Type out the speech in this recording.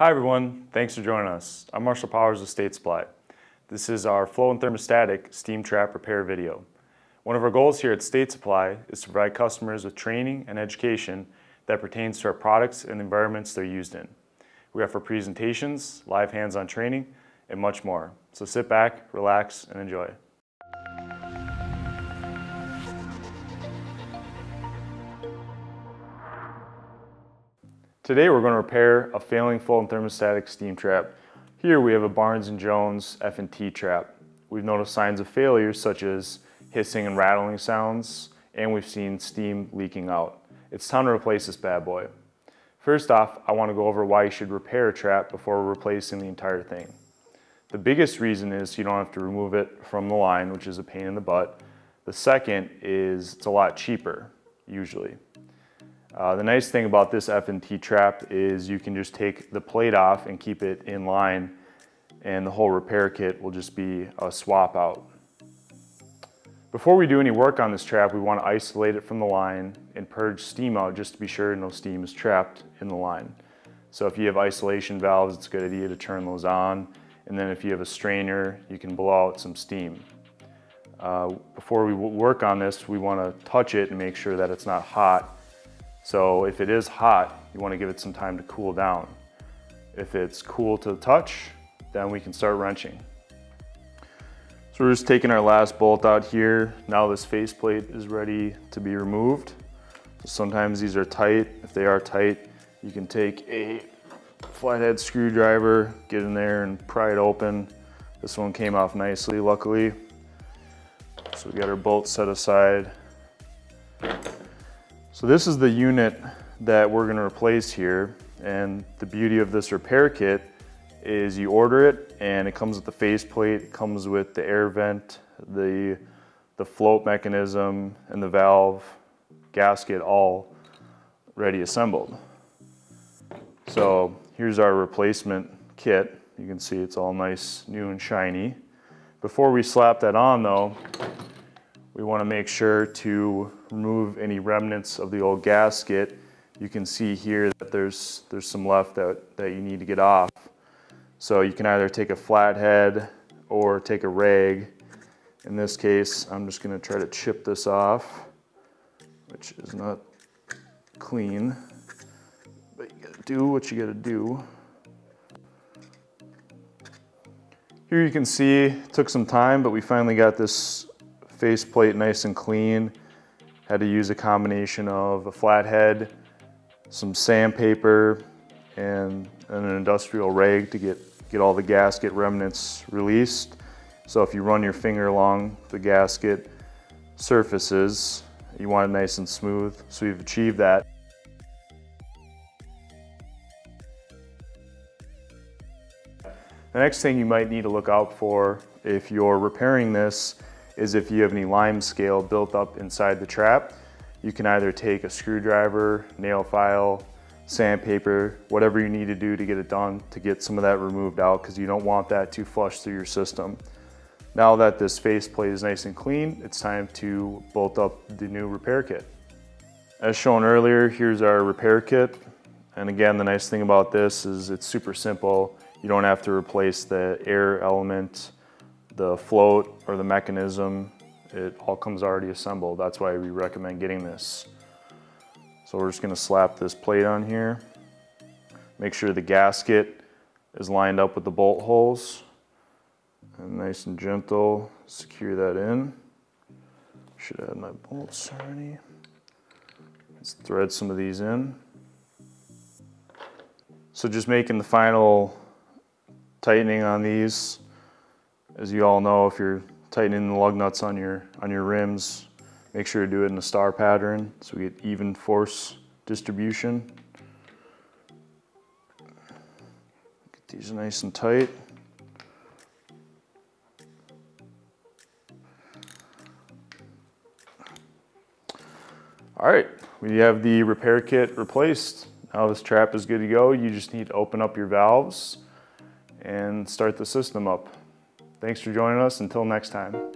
Hi everyone, thanks for joining us. I'm Marshall Powers of State Supply. This is our float and thermostatic steam trap repair video. One of our goals here at State Supply is to provide customers with training and education that pertains to our products and environments they're used in. We offer presentations, live hands-on training, and much more. So sit back, relax, and enjoy. Today we're going to repair a failing and thermostatic steam trap. Here we have a Barnes & Jones F&T trap. We've noticed signs of failure such as hissing and rattling sounds, and we've seen steam leaking out. It's time to replace this bad boy. First off, I want to go over why you should repair a trap before replacing the entire thing. The biggest reason is you don't have to remove it from the line, which is a pain in the butt. The second is it's a lot cheaper, usually. Uh, the nice thing about this F&T trap is you can just take the plate off and keep it in line and the whole repair kit will just be a swap out. Before we do any work on this trap, we want to isolate it from the line and purge steam out just to be sure no steam is trapped in the line. So if you have isolation valves, it's a good idea to turn those on. And then if you have a strainer, you can blow out some steam. Uh, before we work on this, we want to touch it and make sure that it's not hot so if it is hot, you wanna give it some time to cool down. If it's cool to the touch, then we can start wrenching. So we're just taking our last bolt out here. Now this faceplate is ready to be removed. So sometimes these are tight. If they are tight, you can take a flathead screwdriver, get in there and pry it open. This one came off nicely, luckily. So we got our bolts set aside. So this is the unit that we're gonna replace here. And the beauty of this repair kit is you order it and it comes with the faceplate, it comes with the air vent, the, the float mechanism, and the valve gasket all ready assembled. So here's our replacement kit. You can see it's all nice, new and shiny. Before we slap that on though, we want to make sure to remove any remnants of the old gasket. You can see here that there's, there's some left that, that you need to get off. So you can either take a flathead or take a rag. In this case, I'm just going to try to chip this off, which is not clean. But you got to do what you got to do. Here you can see, took some time, but we finally got this faceplate nice and clean. Had to use a combination of a flathead, some sandpaper, and, an industrial rag to get, get all the gasket remnants released. So if you run your finger along the gasket surfaces, you want it nice and smooth. So we've achieved that. The next thing you might need to look out for if you're repairing this is if you have any lime scale built up inside the trap, you can either take a screwdriver, nail file, sandpaper, whatever you need to do to get it done to get some of that removed out because you don't want that to flush through your system. Now that this faceplate is nice and clean, it's time to bolt up the new repair kit. As shown earlier, here's our repair kit. And again, the nice thing about this is it's super simple. You don't have to replace the air element the float or the mechanism, it all comes already assembled. That's why we recommend getting this. So we're just gonna slap this plate on here. Make sure the gasket is lined up with the bolt holes. And nice and gentle, secure that in. Should add my bolts already. Let's thread some of these in. So just making the final tightening on these. As you all know, if you're tightening the lug nuts on your, on your rims, make sure to do it in a star pattern so we get even force distribution. Get these nice and tight. All right, we have the repair kit replaced. Now this trap is good to go. You just need to open up your valves and start the system up. Thanks for joining us. Until next time.